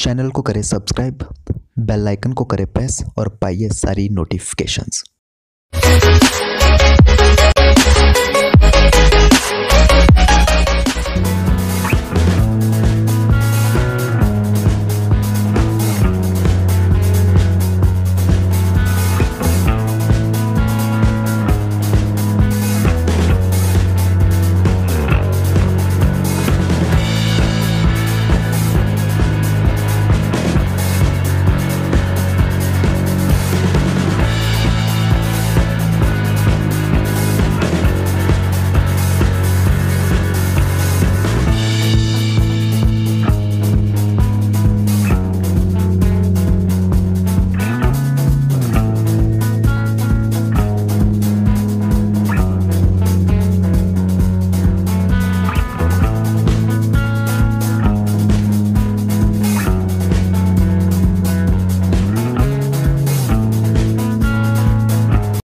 Channel को करें subscribe bell icon को करें प्रेस और पाइए सारी नोटिफिकेशंस।